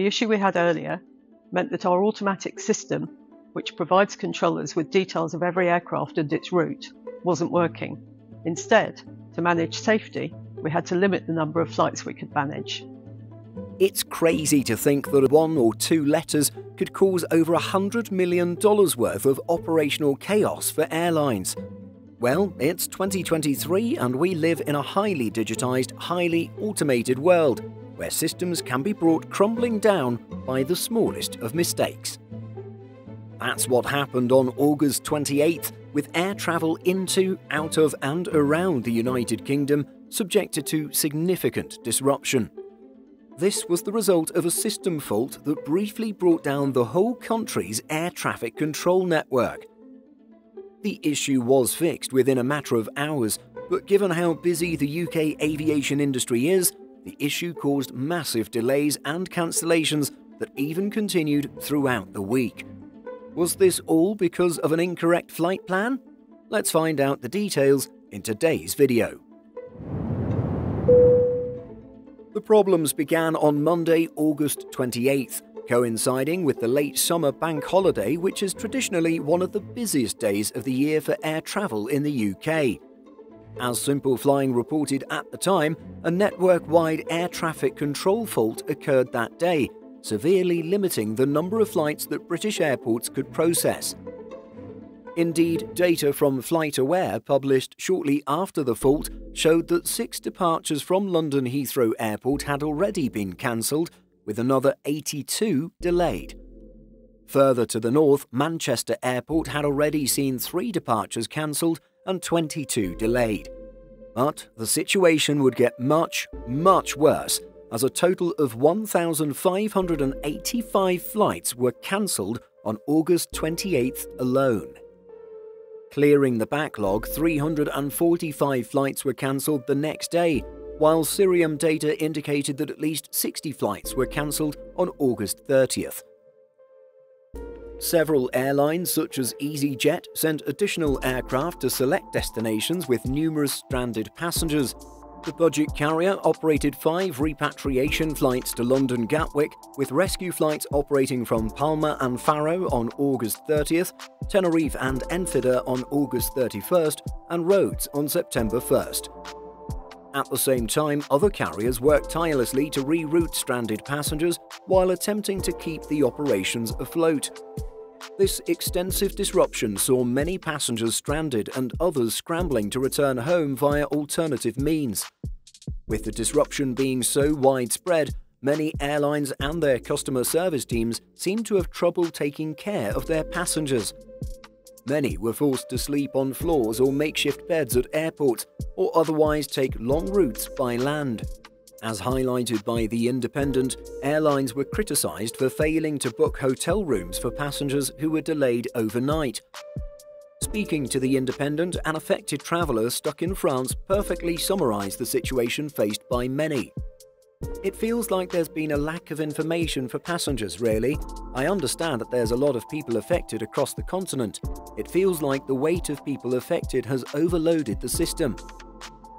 The issue we had earlier meant that our automatic system, which provides controllers with details of every aircraft and its route, wasn't working. Instead, to manage safety, we had to limit the number of flights we could manage. It's crazy to think that one or two letters could cause over $100 million worth of operational chaos for airlines. Well, it's 2023 and we live in a highly digitised, highly automated world where systems can be brought crumbling down by the smallest of mistakes. That's what happened on August 28th, with air travel into, out of, and around the United Kingdom subjected to significant disruption. This was the result of a system fault that briefly brought down the whole country's air traffic control network. The issue was fixed within a matter of hours, but given how busy the UK aviation industry is, the issue caused massive delays and cancellations that even continued throughout the week. Was this all because of an incorrect flight plan? Let's find out the details in today's video. The problems began on Monday, August 28th, coinciding with the late summer bank holiday, which is traditionally one of the busiest days of the year for air travel in the UK. As Simple Flying reported at the time, a network wide air traffic control fault occurred that day, severely limiting the number of flights that British airports could process. Indeed, data from FlightAware published shortly after the fault showed that six departures from London Heathrow Airport had already been cancelled, with another 82 delayed. Further to the north, Manchester Airport had already seen three departures cancelled and 22 delayed. But the situation would get much, much worse as a total of 1,585 flights were cancelled on August 28th alone. Clearing the backlog, 345 flights were cancelled the next day, while Cirium data indicated that at least 60 flights were cancelled on August 30th. Several airlines, such as EasyJet, sent additional aircraft to select destinations with numerous stranded passengers, the budget carrier operated five repatriation flights to London Gatwick, with rescue flights operating from Palma and Faro on August 30th, Tenerife and Enfida on August 31st, and Rhodes on September 1st. At the same time, other carriers worked tirelessly to reroute stranded passengers while attempting to keep the operations afloat. This extensive disruption saw many passengers stranded and others scrambling to return home via alternative means. With the disruption being so widespread, many airlines and their customer service teams seem to have trouble taking care of their passengers. Many were forced to sleep on floors or makeshift beds at airports, or otherwise take long routes by land. As highlighted by The Independent, airlines were criticised for failing to book hotel rooms for passengers who were delayed overnight. Speaking to The Independent, an affected traveller stuck in France perfectly summarised the situation faced by many. It feels like there's been a lack of information for passengers, really. I understand that there's a lot of people affected across the continent. It feels like the weight of people affected has overloaded the system.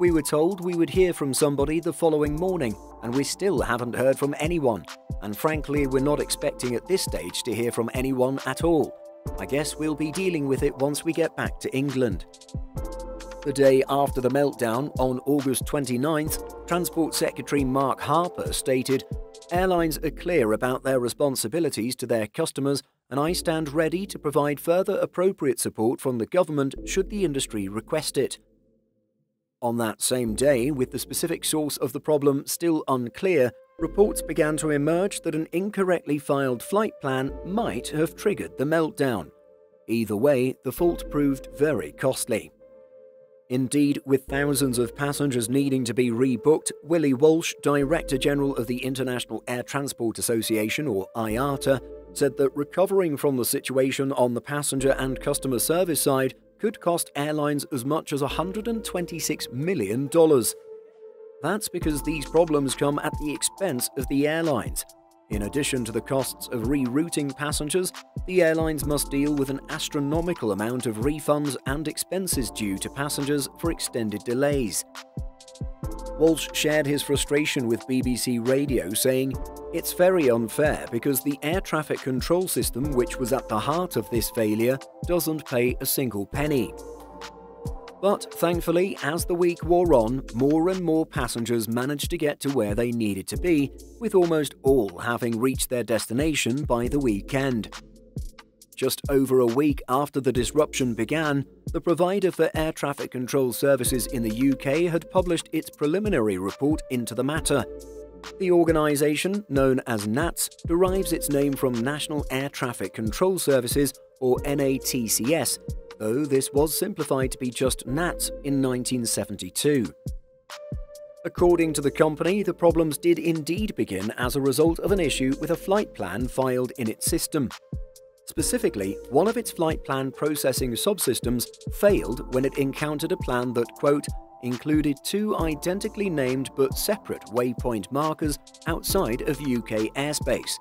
We were told we would hear from somebody the following morning, and we still haven't heard from anyone. And frankly, we're not expecting at this stage to hear from anyone at all. I guess we'll be dealing with it once we get back to England. The day after the meltdown, on August 29th, Transport Secretary Mark Harper stated Airlines are clear about their responsibilities to their customers, and I stand ready to provide further appropriate support from the government should the industry request it. On that same day, with the specific source of the problem still unclear, reports began to emerge that an incorrectly filed flight plan might have triggered the meltdown. Either way, the fault proved very costly. Indeed, with thousands of passengers needing to be rebooked, Willie Walsh, Director General of the International Air Transport Association, or IATA, said that recovering from the situation on the passenger and customer service side could cost airlines as much as $126 million. That's because these problems come at the expense of the airlines. In addition to the costs of rerouting passengers, the airlines must deal with an astronomical amount of refunds and expenses due to passengers for extended delays. Walsh shared his frustration with BBC Radio, saying, It's very unfair because the air traffic control system, which was at the heart of this failure, doesn't pay a single penny. But thankfully, as the week wore on, more and more passengers managed to get to where they needed to be, with almost all having reached their destination by the weekend. Just over a week after the disruption began, the provider for air traffic control services in the UK had published its preliminary report into the matter. The organisation, known as NATS, derives its name from National Air Traffic Control Services, or NATCS, though this was simplified to be just NATS in 1972. According to the company, the problems did indeed begin as a result of an issue with a flight plan filed in its system. Specifically, one of its flight plan processing subsystems failed when it encountered a plan that, quote, included two identically named but separate waypoint markers outside of UK airspace,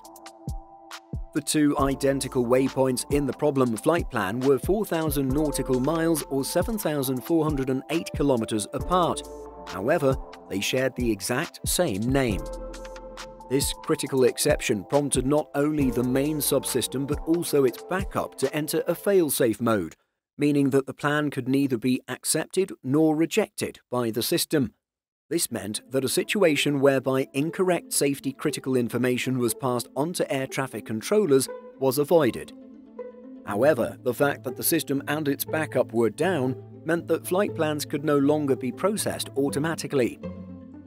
the two identical waypoints in the problem flight plan were 4,000 nautical miles or 7,408 kilometers apart. However, they shared the exact same name. This critical exception prompted not only the main subsystem but also its backup to enter a failsafe mode, meaning that the plan could neither be accepted nor rejected by the system. This meant that a situation whereby incorrect safety critical information was passed on to air traffic controllers was avoided. However, the fact that the system and its backup were down meant that flight plans could no longer be processed automatically.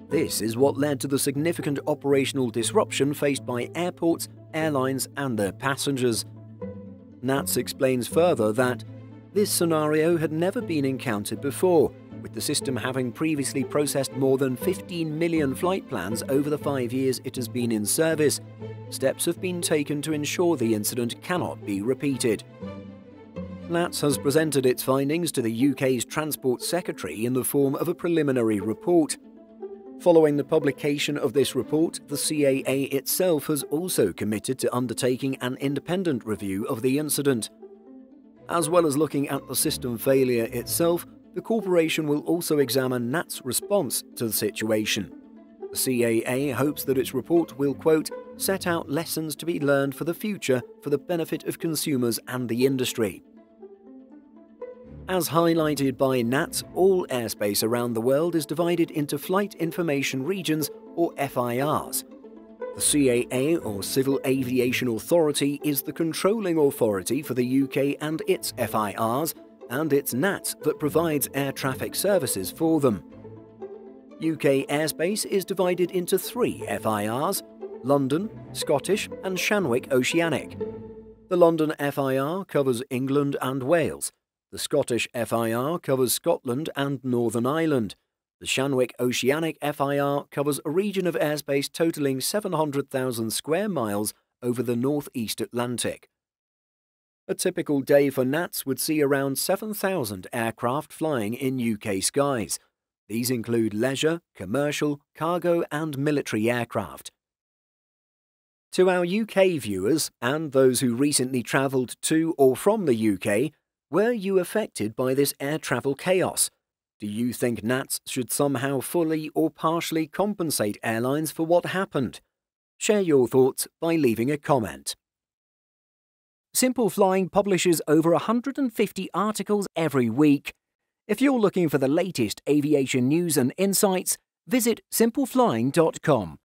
This is what led to the significant operational disruption faced by airports, airlines, and their passengers. NATS explains further that this scenario had never been encountered before with the system having previously processed more than 15 million flight plans over the five years it has been in service. Steps have been taken to ensure the incident cannot be repeated. NATS has presented its findings to the UK's Transport Secretary in the form of a preliminary report. Following the publication of this report, the CAA itself has also committed to undertaking an independent review of the incident. As well as looking at the system failure itself, the corporation will also examine NAT's response to the situation. The CAA hopes that its report will, quote, set out lessons to be learned for the future for the benefit of consumers and the industry. As highlighted by NATS, all airspace around the world is divided into Flight Information Regions, or FIRs. The CAA, or Civil Aviation Authority, is the controlling authority for the UK and its FIRs, and it's NATS that provides air traffic services for them. UK airspace is divided into three FIRs London, Scottish, and Shanwick Oceanic. The London FIR covers England and Wales. The Scottish FIR covers Scotland and Northern Ireland. The Shanwick Oceanic FIR covers a region of airspace totalling 700,000 square miles over the North East Atlantic. A typical day for NATS would see around 7,000 aircraft flying in UK skies. These include leisure, commercial, cargo, and military aircraft. To our UK viewers and those who recently travelled to or from the UK, were you affected by this air travel chaos? Do you think NATS should somehow fully or partially compensate airlines for what happened? Share your thoughts by leaving a comment. Simple Flying publishes over 150 articles every week. If you're looking for the latest aviation news and insights, visit simpleflying.com.